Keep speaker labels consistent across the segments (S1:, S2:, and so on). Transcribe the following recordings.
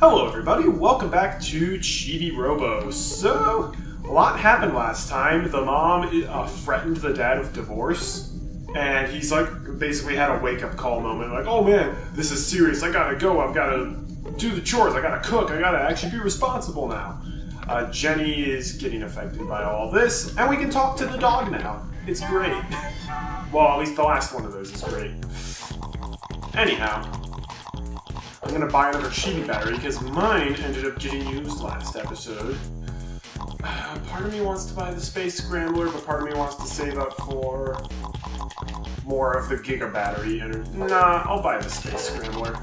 S1: Hello everybody, welcome back to Chibi Robo. So, a lot happened last time. The mom uh, threatened the dad with divorce, and he's like, basically had a wake-up call moment, like, oh man, this is serious, I gotta go, I've gotta do the chores, I gotta cook, I gotta actually be responsible now. Uh, Jenny is getting affected by all this, and we can talk to the dog now. It's great. well, at least the last one of those is great. Anyhow, I'm gonna buy another chibi battery because mine ended up getting used last episode. Uh, part of me wants to buy the Space Scrambler, but part of me wants to save up for more of the Giga battery. And nah, I'll buy the Space Scrambler.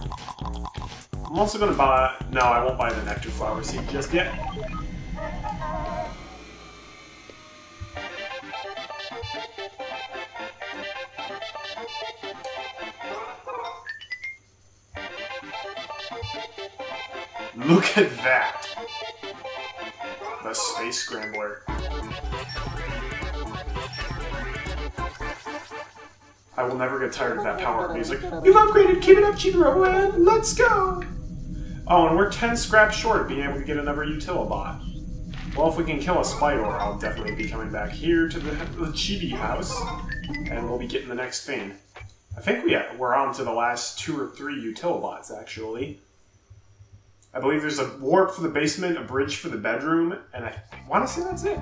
S1: I'm also gonna buy. No, I won't buy the Nectar Flower Seed just yet. Look at that! The Space Scrambler. I will never get tired of that power-up music. You've upgraded! Keep it up, Chibi Roboman! Let's go! Oh, and we're 10 scraps short of being able to get another Utilibot. Well, if we can kill a Spider, I'll definitely be coming back here to the, the Chibi house, and we'll be getting the next thing. I think we, we're on to the last two or three Utilibots, actually. I believe there's a warp for the basement, a bridge for the bedroom, and I want to say that's it.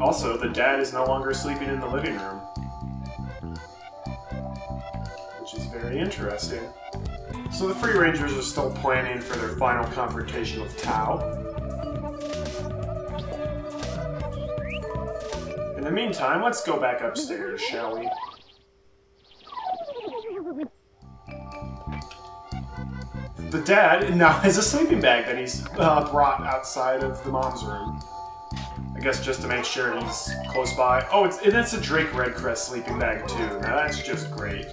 S1: Also, the dad is no longer sleeping in the living room. Which is very interesting. So the Free Rangers are still planning for their final confrontation with Tao. In the meantime, let's go back upstairs, shall we? The dad now has a sleeping bag that he's uh, brought outside of the mom's room. I guess just to make sure he's close by. Oh, it's, it's a Drake Redcrest sleeping bag too. Now that's just great.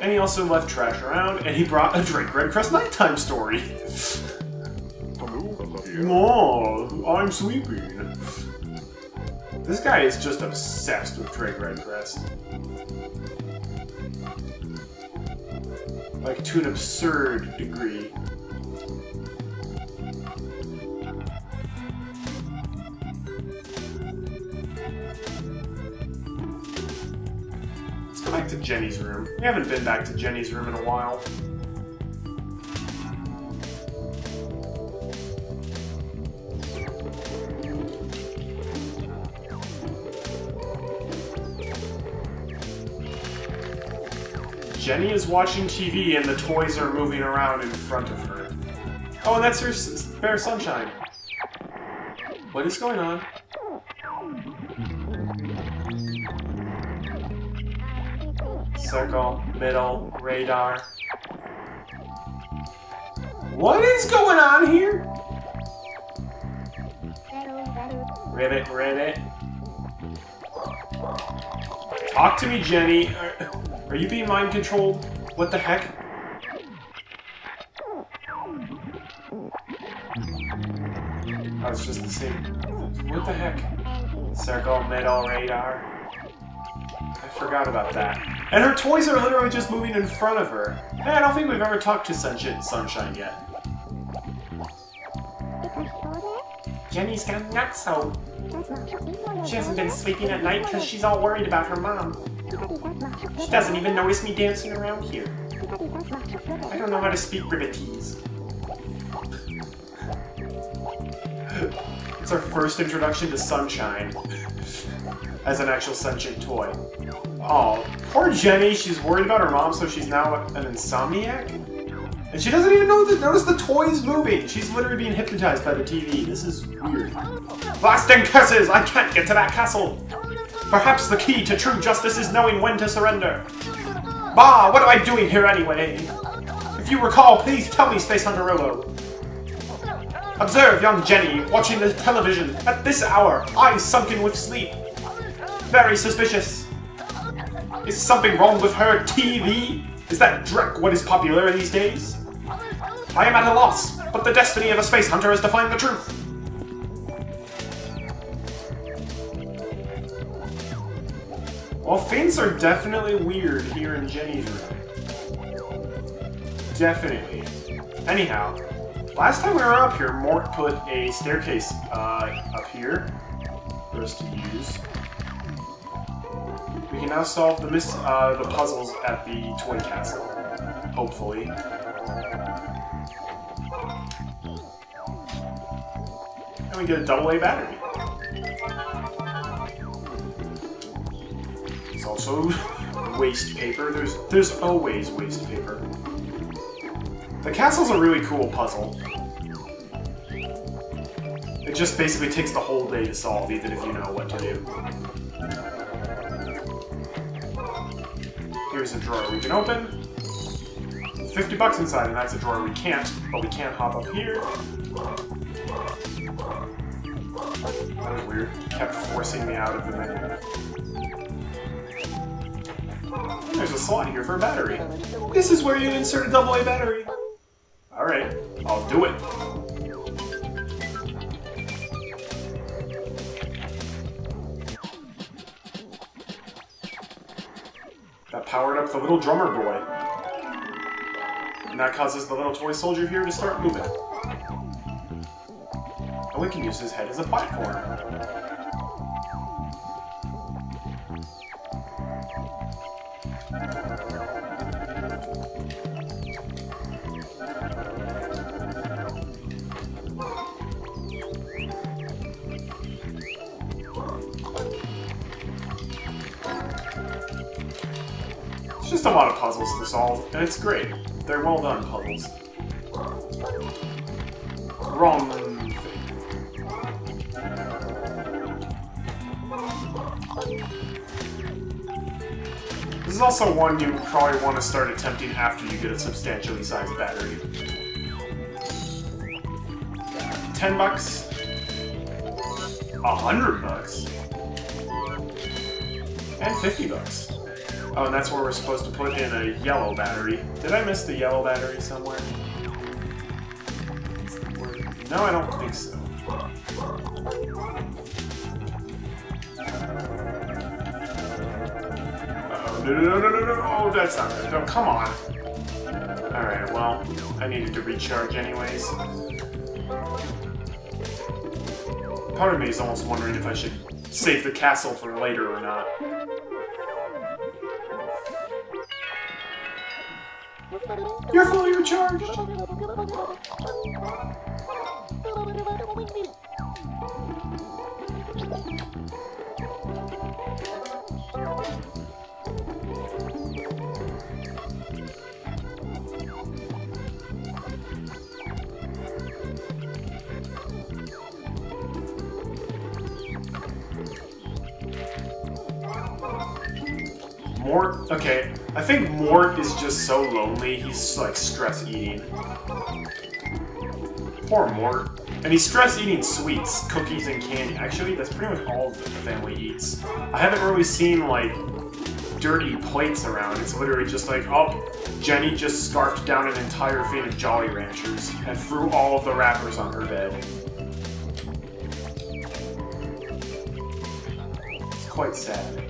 S1: And he also left trash around, and he brought a Drake Redcrest nighttime story. oh, I'm sleeping. This guy is just obsessed with Drake Redcrest. Like, to an absurd degree. Let's go back to Jenny's room. We haven't been back to Jenny's room in a while. Jenny is watching TV and the toys are moving around in front of her. Oh, and that's her Bear Sunshine. What is going on? Circle, middle, radar. What is going on here? Ribbit, ribbit. Talk to me, Jenny. Er, Are you being mind controlled? What the heck? Oh, it's just the same. What the heck? Circle, middle, radar. I forgot about that. And her toys are literally just moving in front of her. Hey, I don't think we've ever talked to Sunshine, Sunshine yet. Jenny's nuts, so she hasn't been sleeping at night because she's all worried about her mom. She doesn't even notice me dancing around here. I don't know how to speak Ribbitese. it's our first introduction to Sunshine as an actual sentient toy. Oh, poor Jenny, she's worried about her mom, so she's now an insomniac? And she doesn't even know that notice the toys moving. She's literally being hypnotized by the TV. This is weird. Blasting curses! I can't get to that castle! Perhaps the key to true justice is knowing when to surrender. Bah, what am I doing here anyway? If you recall, please tell me, Space Hunter Robo. Observe young Jenny watching the television at this hour, eyes sunken with sleep. Very suspicious. Is something wrong with her TV? Is that Drek what is popular these days? I am at a loss, but the destiny of a space hunter is to find the truth. Well, things are definitely weird here in Jenny's room. definitely. Anyhow, last time we were up here, Mort put a staircase uh, up here for us to use. We can now solve the mis uh, the puzzles at the toy castle, hopefully. And we get a double A battery. It's also waste paper. There's there's always waste paper. The castle's a really cool puzzle. It just basically takes the whole day to solve, even if you know what to do. Here's a drawer we can open. 50 bucks inside, and that's a drawer we can't, but we can't hop up here. That was weird. Kept forcing me out of the menu. There's a slot here for a battery. This is where you insert a AA battery. Alright, I'll do it. That powered up the little drummer boy. And that causes the little toy soldier here to start moving. And we can use his head as a platform. Puzzles to solve, and it's great. They're well done puzzles. Wrong thing. This is also one you probably want to start attempting after you get a substantially sized battery. 10 bucks? A hundred bucks? And 50 bucks. Oh, and that's where we're supposed to put in a yellow battery. Did I miss the yellow battery somewhere? No, I don't think so. Uh-oh, no, no, no, no, no, no, oh, that's not good. No, come on. Alright, well, I needed to recharge anyways. Part of me is almost wondering if I should save the castle for later or not. You're fully recharged! Mort, okay, I think Mort is just so lonely, he's like stress eating. Poor Mort. And he's stress eating sweets, cookies, and candy. Actually, that's pretty much all the family eats. I haven't really seen like dirty plates around. It's literally just like, oh, Jenny just scarfed down an entire thing of Jolly Ranchers and threw all of the wrappers on her bed. It's quite sad.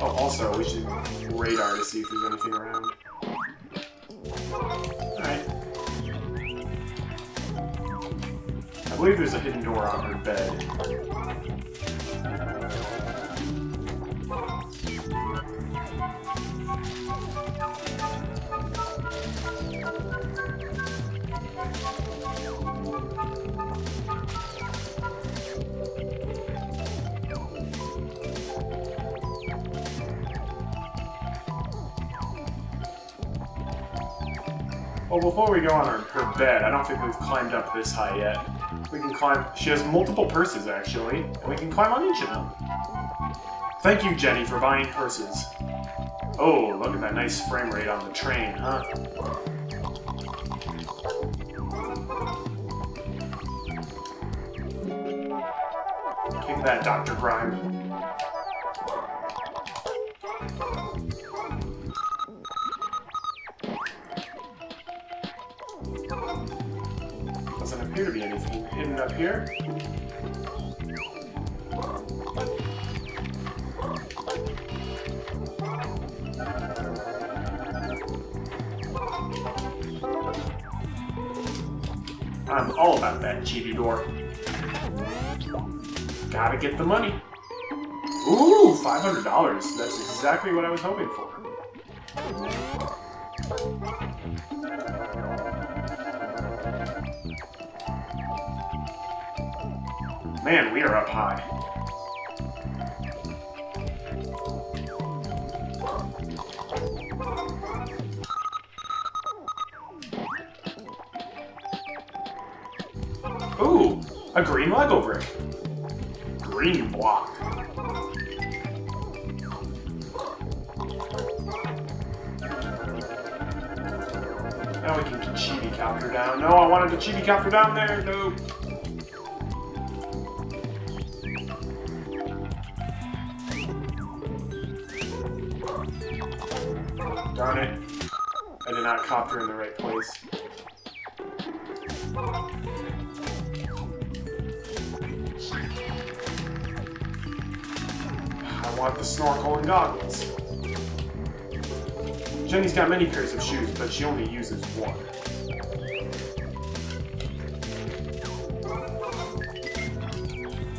S1: Oh, also, we should radar to see if there's anything around. Alright. I believe there's a hidden door on her bed. Well, before we go on her, her bed, I don't think we've climbed up this high yet. We can climb... She has multiple purses, actually, and we can climb on each of them. Thank you, Jenny, for buying purses. Oh, look at that nice frame rate on the train, huh? Take that, Dr. Grime. Hidden up here. I'm all about that chibi door. Gotta get the money. Ooh, $500. That's exactly what I was hoping for. Man, we are up high. Ooh, a green Lego brick. Green block. Now we can get chibi copter down. No, I wanted to chibi copter down there. Nope. Not copter in the right place. I want the snorkel and goggles. Jenny's got many pairs of shoes, but she only uses one.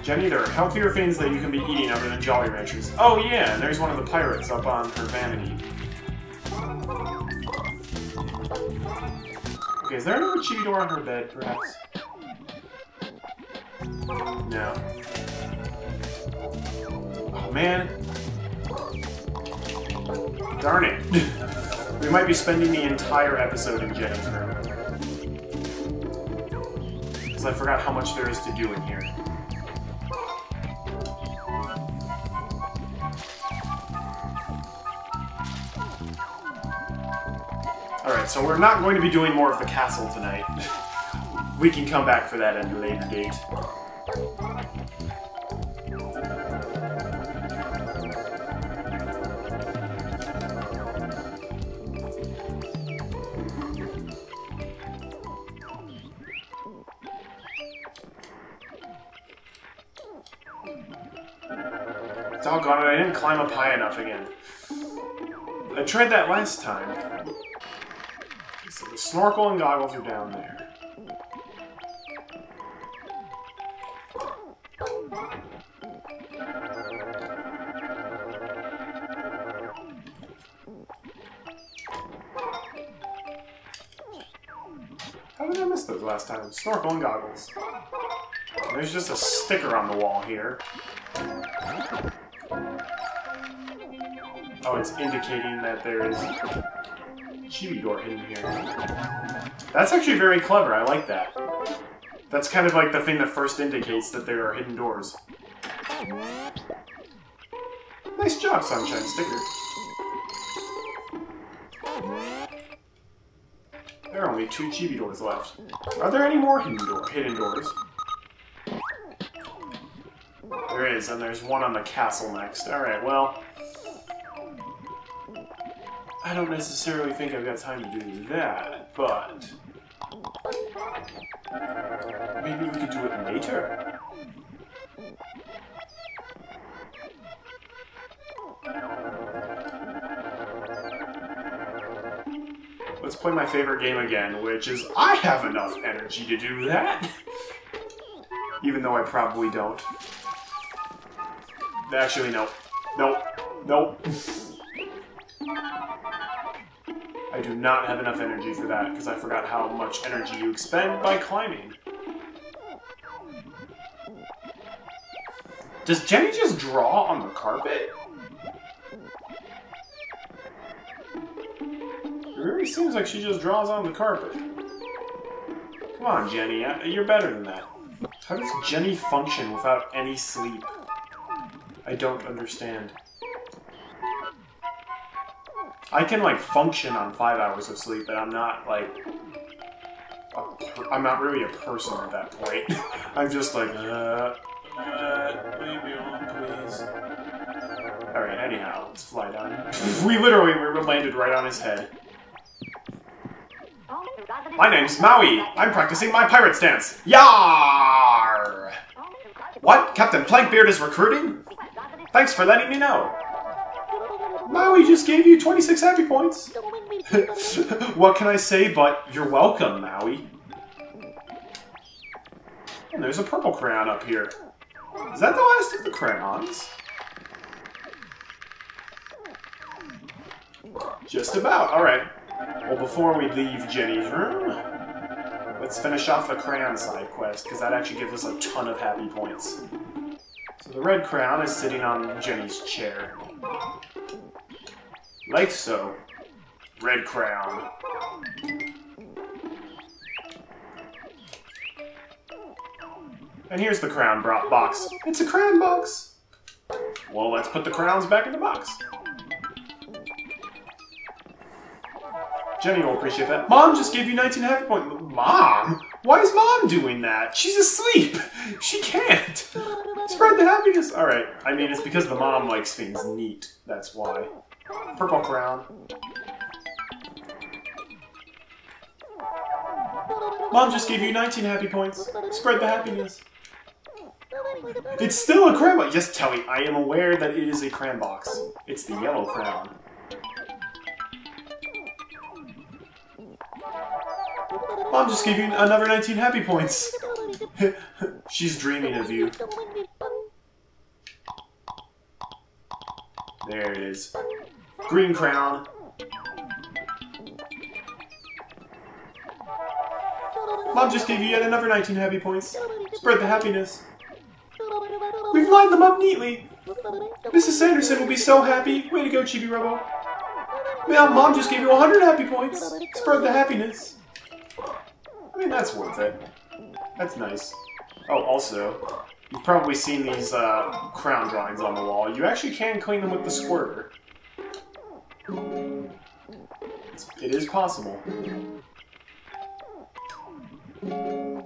S1: Jenny, there are healthier things that you can be eating other than Jolly Ranchers. Oh yeah, there's one of the pirates up on her vanity. Okay, is there another chibi door on her bed, perhaps? No. Oh man. Darn it. we might be spending the entire episode in Jenny's room. Because I forgot how much there is to do in here. So we're not going to be doing more of the castle tonight. we can come back for that at a later date. Doggone it, I didn't climb up high enough again. I tried that last time. Snorkel and goggles are down there. How did I miss those last time? Snorkel and goggles. There's just a sticker on the wall here. Oh, it's indicating that there is chibi door hidden here. That's actually very clever. I like that. That's kind of like the thing that first indicates that there are hidden doors. Nice job, Sunshine Sticker. There are only two chibi doors left. Are there any more hidden, door hidden doors? There is, and there's one on the castle next. Alright, well... I don't necessarily think I've got time to do that, but... Maybe we could do it later? Let's play my favorite game again, which is I have enough energy to do that! Even though I probably don't. Actually, no. Nope. Nope. Do not have enough energy for that, because I forgot how much energy you expend by climbing. Does Jenny just draw on the carpet? It really seems like she just draws on the carpet. Come on, Jenny, uh, you're better than that. How does Jenny function without any sleep? I don't understand. I can, like, function on five hours of sleep, but I'm not, like... I'm not really a person at that point. I'm just like, uh... Uh, please. Alright, anyhow, let's fly down. we literally were landed right on his head. My name's Maui. I'm practicing my pirate stance. Yar! What? Captain Plankbeard is recruiting? Thanks for letting me know. Maui just gave you 26 happy points. what can I say but you're welcome, Maui? And there's a purple crayon up here. Is that the last of the crayons? Just about. Alright. Well, before we leave Jenny's room, let's finish off the crayon side quest, because that actually gives us a ton of happy points. So the red crayon is sitting on Jenny's chair. Like so. Red Crown. And here's the crown box. It's a crown box! Well, let's put the crowns back in the box. Jenny will appreciate that. Mom just gave you 19 happy points. Mom? Why is Mom doing that? She's asleep. She can't. Spread the happiness. Alright, I mean, it's because the mom likes things neat. That's why. Purple crown. Mom just gave you 19 happy points. Spread the happiness. It's still a crayon box. Yes, Telly, I am aware that it is a crayon box. It's the yellow crown. Mom just gave you another 19 happy points. She's dreaming of you. There it is. Green crown. Mom just gave you yet another 19 happy points. Spread the happiness. We've lined them up neatly. Mrs. Sanderson will be so happy. Way to go, Chibi Robo. Well, Mom just gave you 100 happy points. Spread the happiness. I mean, that's worth it. That's nice. Oh, also, you've probably seen these uh, crown drawings on the wall. You actually can clean them with the squirter. It's, it is possible. Okay,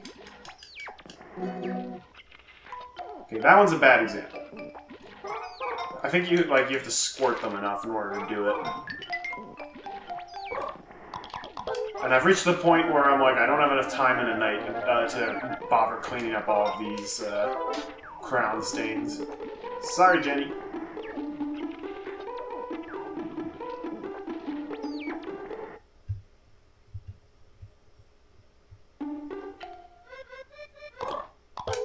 S1: that one's a bad example. I think you like you have to squirt them enough in order to do it. And I've reached the point where I'm like, I don't have enough time in a night uh, to bother cleaning up all of these uh, crown stains. Sorry, Jenny.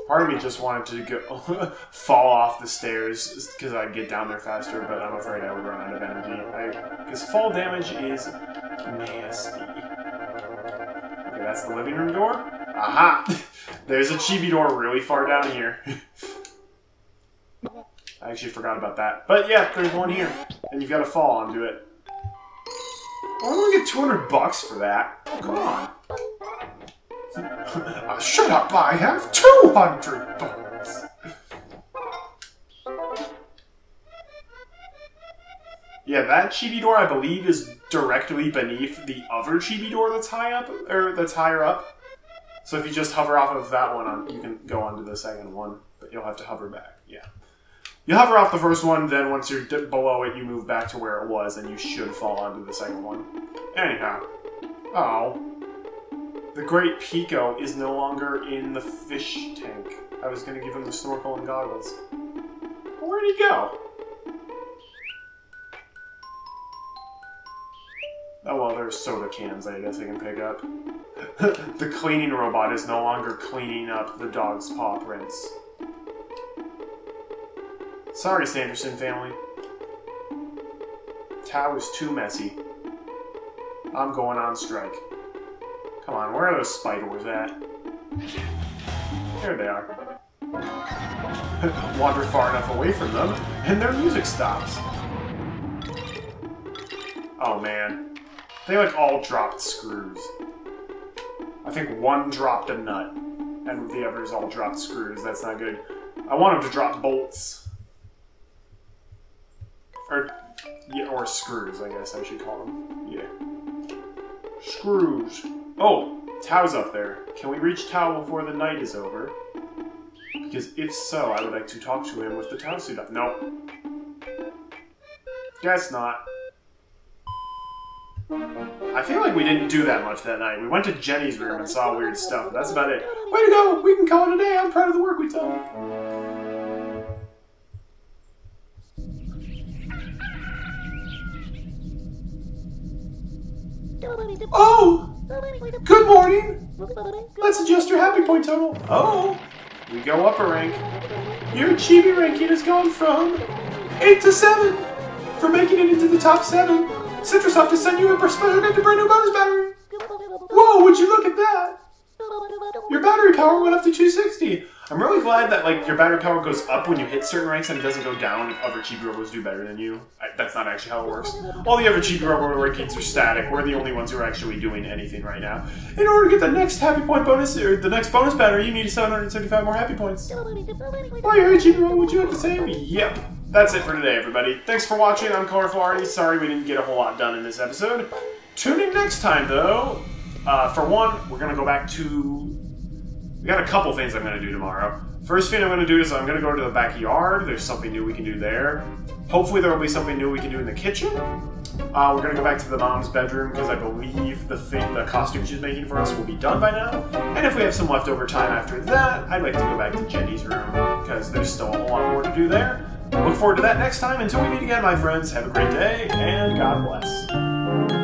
S1: Part of me just wanted to go fall off the stairs because I'd get down there faster, but I'm afraid I would run out of energy. Because fall damage is nasty. Okay, that's the living room door. Aha! There's a chibi door really far down here. I actually forgot about that. But yeah, there's one here. And you've got to fall onto it. I'm gonna get 200 bucks for that. Oh, come on. Uh, shut up, I have 200 bucks. Yeah, that chibi door, I believe, is directly beneath the other chibi door that's high up, or that's higher up. So if you just hover off of that one, on, you can go onto the second one, but you'll have to hover back. Yeah. You hover off the first one, then once you're below it, you move back to where it was, and you should fall onto the second one. Anyhow. Oh. The Great Peekoe is no longer in the fish tank. I was to give him the snorkel and goggles. Where'd he go? Oh well, there's soda cans I guess I can pick up. the cleaning robot is no longer cleaning up the dog's paw prints. Sorry, Sanderson family. Tao is too messy. I'm going on strike. Come on, where are those spiders at? There they are. Wander far enough away from them, and their music stops. Oh man. They like all dropped screws. I think one dropped a nut, and the others all dropped screws. That's not good. I want them to drop bolts. Or, yeah, or screws, I guess I should call them. Yeah. Screws. Oh, Tao's up there. Can we reach Tao before the night is over? Because if so, I would like to talk to him with the Tao suit up. No. Guess not. I feel like we didn't do that much that night. We went to Jenny's room and saw weird stuff. That's about it. Way to go! We can call it a day. I'm proud of the work we've done. Oh! Good morning! Let's adjust your happy point total. Oh! We go up a rank. Your chibi ranking has gone from 8 to 7! For making it into the top 7, Citrusoft has sent you a special gift, a brand new bonus battery! Whoa, would you look at that? Your battery power went up to 260. I'm really glad that like your battery power goes up when you hit certain ranks and it doesn't go down if other Chibi Robos do better than you. I, that's not actually how it works. All the other Chibi Robo rankings are static. We're the only ones who are actually doing anything right now. In order to get the next Happy Point bonus, or the next bonus battery, you need 775 more Happy Points. Well, you're a Chibi Robo, would you like to say? Yep. That's it for today, everybody. Thanks for watching. I'm Colorful Artie. Sorry we didn't get a whole lot done in this episode. Tune in next time, though. Uh, for one, we're going to go back to... We got a couple things I'm going to do tomorrow. First thing I'm going to do is I'm going to go to the backyard. There's something new we can do there. Hopefully there will be something new we can do in the kitchen. Uh, we're going to go back to the mom's bedroom because I believe the thing, the costume she's making for us will be done by now. And if we have some leftover time after that, I'd like to go back to Jenny's room because there's still a lot more to do there. Look forward to that next time. Until we meet again, my friends, have a great day and God bless.